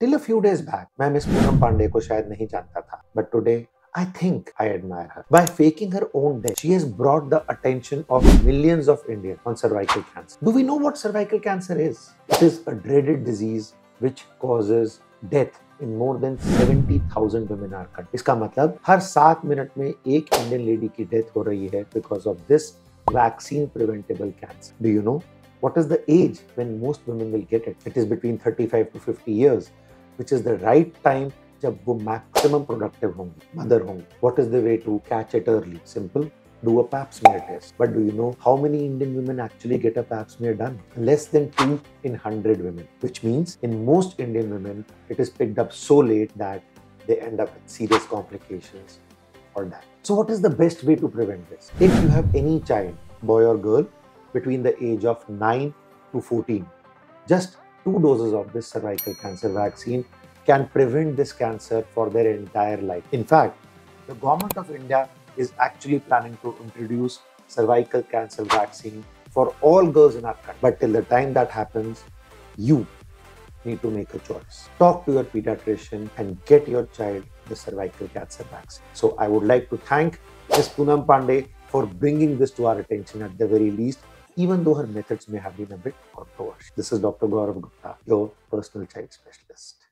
Till a few days back, मैं miss Poonam Pandey को शायद नहीं जानता था, but today I think I admire her. By faking her own death, she has brought the attention of millions of Indians on cervical cancer. Do we know what cervical cancer is? It is a dreaded disease which causes death in more than seventy thousand women are cut इसका मतलब हर सात minute में एक Indian lady की death हो रही है because of this vaccine preventable cancer do you know what is the age when most women will get it? It is between 35 to 50 years, which is the right time जब वो maximum productive होंगी mother होंगी what is the way to catch it early simple do a pap smear test. But do you know how many Indian women actually get a pap smear done? Less than 2 in 100 women, which means in most Indian women, it is picked up so late that they end up with serious complications or die. So, what is the best way to prevent this? If you have any child, boy or girl, between the age of 9 to 14, just two doses of this cervical cancer vaccine can prevent this cancer for their entire life. In fact, the government of India is actually planning to introduce cervical cancer vaccine for all girls in our country. But till the time that happens, you need to make a choice. Talk to your pediatrician and get your child the cervical cancer vaccine. So I would like to thank Ms. Poonam Pandey for bringing this to our attention at the very least, even though her methods may have been a bit controversial. This is Dr. Gaurav Gupta, your personal child specialist.